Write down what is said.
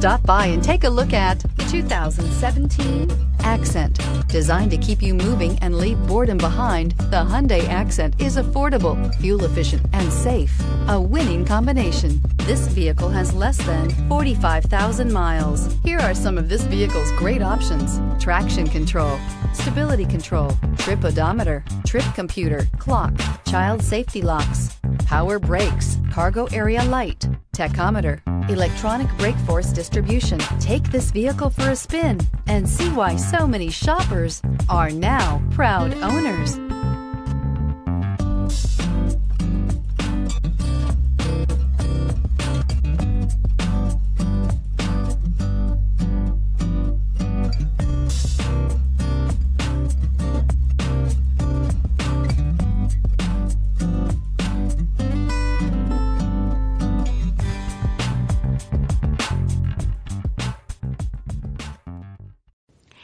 Stop by and take a look at the 2017 Accent. Designed to keep you moving and leave boredom behind, the Hyundai Accent is affordable, fuel efficient, and safe. A winning combination. This vehicle has less than 45,000 miles. Here are some of this vehicle's great options. Traction control, stability control, trip odometer, trip computer, clock, child safety locks, power brakes, cargo area light, tachometer, electronic brake force distribution. Take this vehicle for a spin and see why so many shoppers are now proud owners.